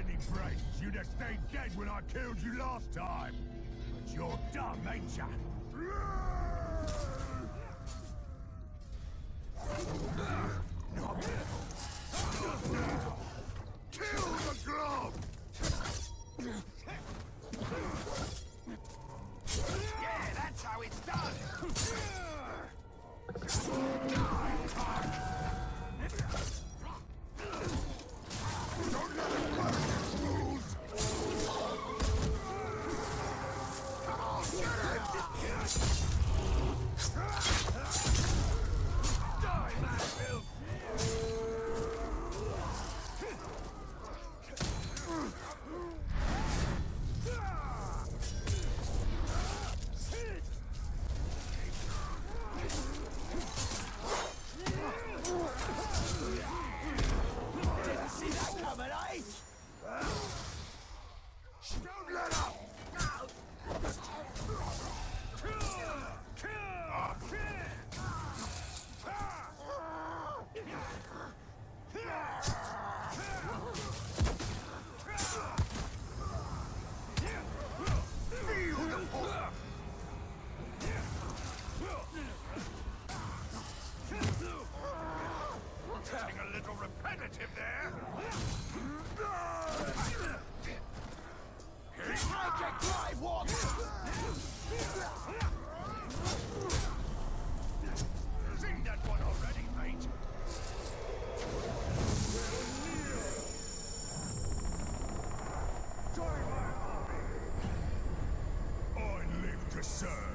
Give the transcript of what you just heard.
any brains. You'd have stayed dead when I killed you last time. But you're dumb, ain't ya? to serve.